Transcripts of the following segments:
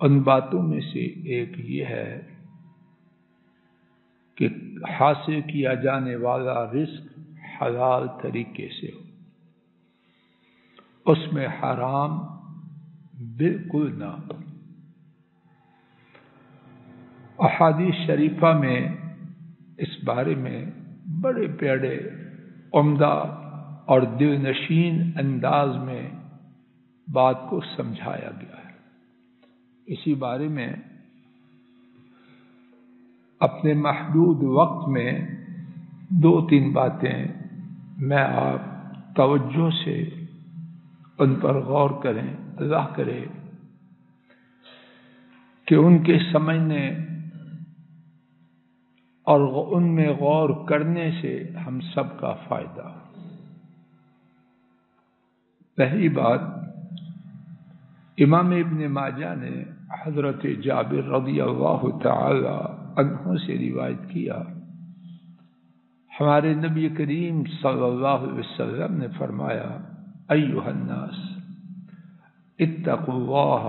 उन बातों में से एक ये है कि हासिल किया जाने वाला रिस्क हलाल तरीके से हो। उसमें हराम बिल्कुल ना हो। अहादीस शरीफा में इस बारे में बड़े प्यारे उम्दा और दिलनशीन अंदाज में बात को समझाया गया है। इसी बारे में अपने महदूद वक्त में दो तीन बातें मैं आप तवज्जो से उन पर गौर करें, अल्लाह करे कि उनके समझने और उनमें गौर करने से हम सबका फ़ायदा पहली बात, इमाम इब्न माजा ने हज़रत जाबिर रदी अल्लाह तहों से रिवायत किया हमारे नबी करीम सल्लल्लाहु अलैहि वसल्लम ने फरमाया अयुहन्नास इत्तकुल्लाह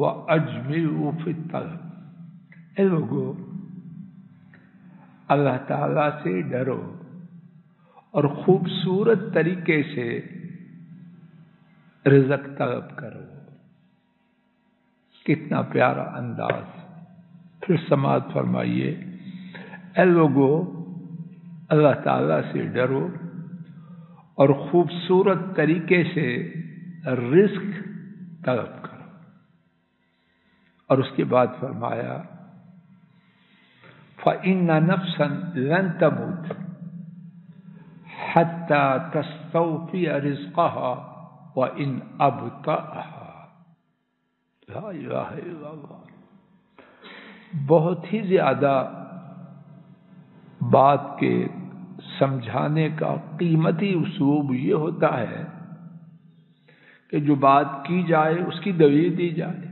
व अजमिलु फित्तलब ए लोगो अल्लाह ताला से डरो और खूबसूरत तरीके से रिजक तलब करो कितना प्यारा अंदाज। फिर समाज फरमाइए ए लोगो, अल्लाह ताला से डरो और खूबसूरत तरीके से रिस्क तलब करो। और उसके बाद फरमाया फ़िन नफसन लन तमुत हत्ता तस्तौफी रिस्क़हा व इन अब बहुत ही ज़्यादा बात के समझाने का कीमती उसलूब ये होता है कि जो बात की जाए, उसकी दलील दी जाए।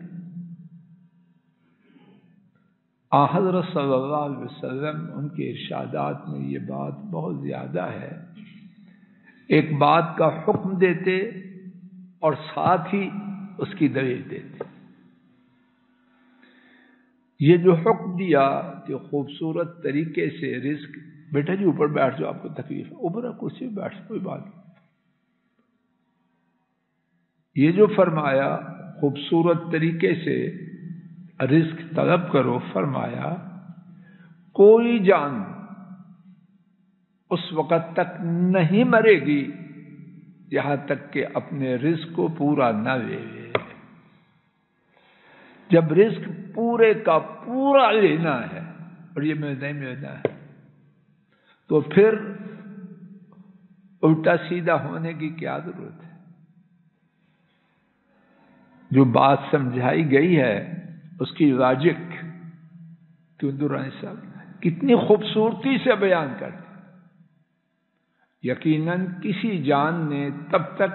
सल्लल्लाहु अलैहि वसल्लम उनके इर्शादात में ये बात बहुत ज़्यादा है। एक बात का हुक्म देते और साथ ही उसकी दलील देते। ये जो हुक्म दिया कि खूबसूरत तरीके से रिस्क बेटा जी ऊपर बैठ जाओ, आपको तकलीफ़ है। ऊपर कुर्सी में बैठ कोई बात नहीं। ये जो फरमाया, खूबसूरत तरीके से रिस्क तलब करो, फरमाया, कोई जान उस वक़्त तक नहीं मरेगी यहाँ तक कि अपने रिस्क को पूरा न ले। जब रिस्क पूरे का पूरा लेना है, और ये मैं नहीं मिलना है तो फिर उल्टा सीधा होने की क्या ज़रूरत है? जो बात समझाई गई है, उसकी लॉजिक क्यों दुरानी साहब कितनी खूबसूरती से बयान करते यकीनन किसी जान ने तब तक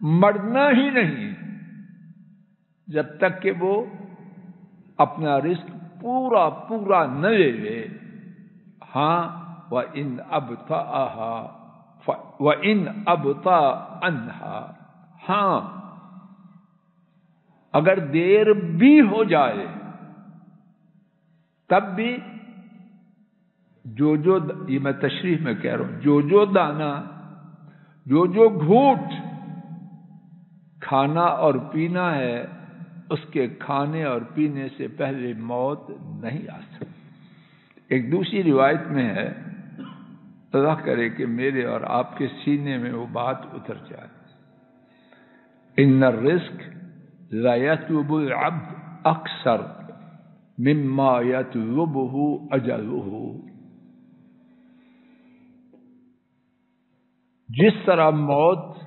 मरना ही नहीं जब तक कि वो अपना रिस्क पूरा पूरा न ले ले हाँ व इन अब व इन अब अनहा। हाँ अगर देर भी हो जाए, तब भी जो जो ये मैं तशरीफ़ में कह रहा हूँ जो जो दाना जो जो घूट खाना और पीना है उसके खाने और पीने से पहले मौत नहीं आ सकती। एक दूसरी रिवायत में है अल्लाह करे कि मेरे और आपके सीने में वो बात उतर जाए। इन रिस्क अब्द अक्सर मिम्मा यतलुबहु अजलहु। जिस तरह मौत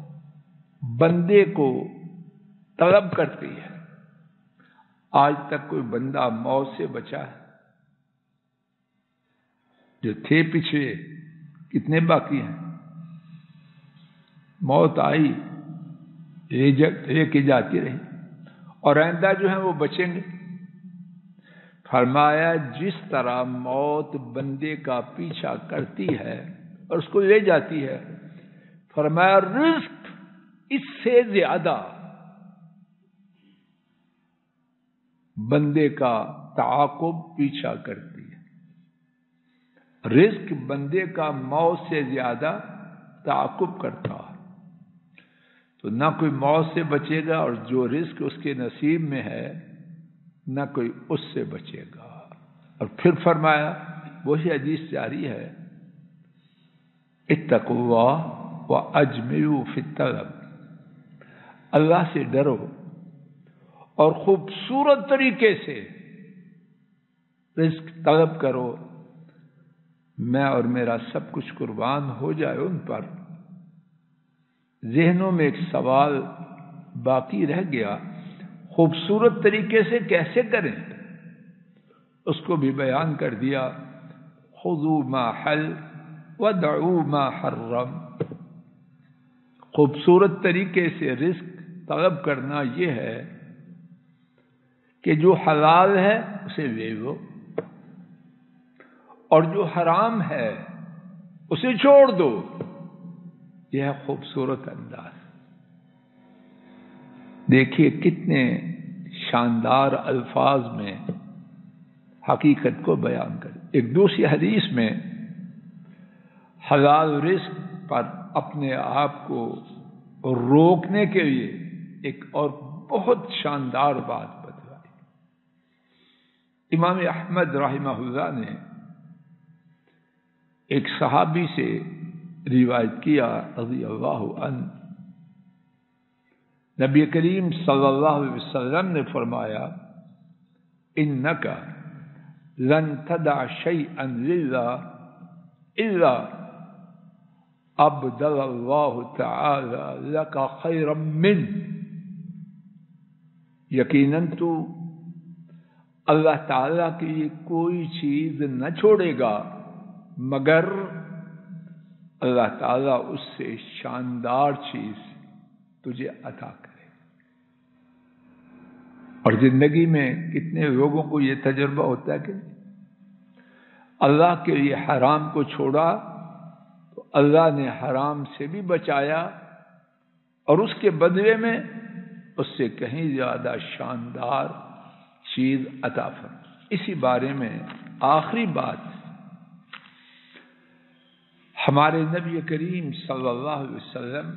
बंदे को तलब करती है आज तक कोई बंदा मौत से बचा है? जो थे पीछे, कितने बाकी हैं? मौत आई लेके जाती रही, और आइंदा जो है वो बचेंगे। फरमाया, जिस तरह मौत बंदे का पीछा करती है और उसको ले जाती है, फरमाया, रिस्क इससे ज़्यादा बंदे का ताकुब पीछा करती है। रिस्क बंदे का मौत से ज़्यादा ताकुब करता है। तो ना कोई मौत से बचेगा और जो रिस्क उसके नसीब में है, न कोई उससे बचेगा। और फिर फरमाया, वही अज़ीज़ जारी है इतकुआ व अजमेयू फितलब अल्लाह से डरो। और खूबसूरत तरीके से रिस्क तलब करो। मैं और मेरा सब कुछ कुर्बान हो जाए उन पर। जहनों में एक सवाल बाकी रह गया, खूबसूरत तरीके से कैसे करें? उसको भी बयान कर दिया खुदू मा हल व दऊ मा हर्रम। खूबसूरत तरीके से रिस्क तलब करना यह है कि जो हलाल है, उसे ले लो। और जो हराम है, उसे छोड़ दो। यह खूबसूरत अंदाज। देखिए, कितने शानदार अल्फाज में हकीकत को बयान कर। एक दूसरी हदीस में, हलाल रिस्क पर अपने आप को रोकने के लिए एक और बहुत शानदार बात इमाम अहमद राहिमहुल्ला ने एक सहाबी से रिवायत किया रज़ी अल्लाह अन नबी करीम सल्लल्लाहु अलैहि वसल्लम ने फरमाया इन नका लन तदा शई अन इल्ला अबदल अल्लाह तका खैरम मिन। यकीनन तू अल्लाह ताला की कोई चीज़ न छोड़ेगा, मगर अल्लाह ताला उससे शानदार चीज़ तुझे अता करे। और ज़िंदगी में कितने लोगों को यह तजुर्बा होता है कि अल्लाह के लिए हराम को छोड़ा तो अल्लाह ने हराम से भी बचाया और उसके बदले में उससे कहीं ज़्यादा शानदार चीज़ अता फर इसी बारे में आखिरी बात, हमारे नबी करीम सल्लल्लाहु अलैहि वसल्लम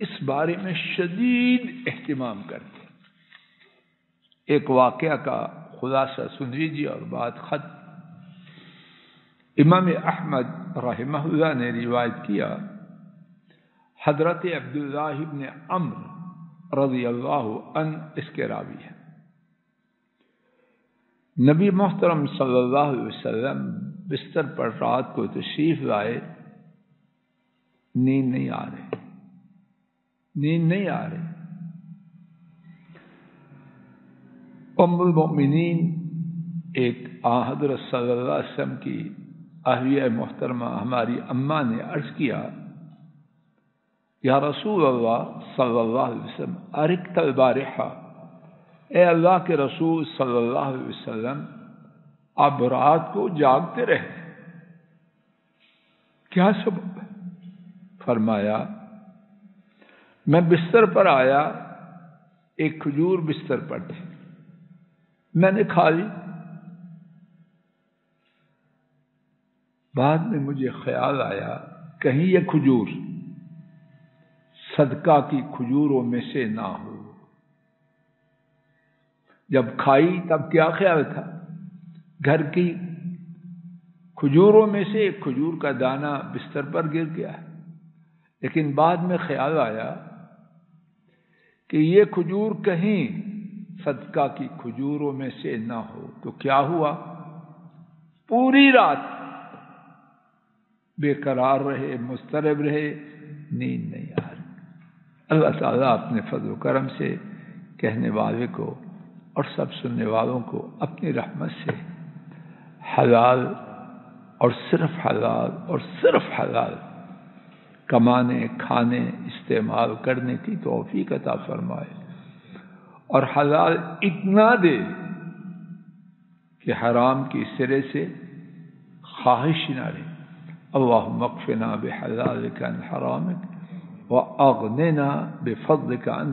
इस बारे में शदीद एहतमाम करते एक वाक़ का खुलासा सुन लीजिए और बात खत इमाम अहमद रहमहुल्ला ने रिवायत किया, हज़रत अब्दुल्लाबिन अम्र रज़ी अल्लाह अन इसके रावी है। नबी मोहतरम वसल्लम बिस्तर पर रात को तशरीफ़ लाए, नींद नहीं आ रही। नींद नहीं आ रही। उम्मुल मोमिनीन, एक हज़रत सल्लाम की अहिया मोहतरमा हमारी अम्मा ने अर्ज़ किया, या रसूल अल्लाह सल्लल्लाहु अलैहि वसल्लम, अरिक ए अल्लाह के रसूल सल्लल्लाहु अलैहि वसल्लम, आप रात को जागते रहे। क्या सबब फरमाया, मैं बिस्तर पर आया, एक खजूर बिस्तर पर थी। मैंने खा ली। बाद में मुझे ख्याल आया, कहीं यह खजूर सदका की खजूरों में से ना हो। जब खाई तब क्या ख्याल था? घर की खजूरों में से एक खजूर का दाना बिस्तर पर गिर गया। लेकिन बाद में ख्याल आया कि ये खजूर कहीं सदका की खजूरों में से ना हो। तो क्या हुआ? पूरी रात बेकरार रहे, मुस्तरब रहे, नींद नहीं आ रही। अल्लाह ताला अपने फजल करम से कहने वाले को और सब सुनने वालों को अपनी रहमत से हलाल और सिर्फ़ हलाल और सिर्फ़ हलाल कमाने, खाने, इस्तेमाल करने की तोफ़ी अता फरमाए। और हलाल इतना दे कि हराम की सिरे से ख्वाहिश ना रहे। अल्लाह मकफिना बेहलाल का हराम व ना बेफल का अन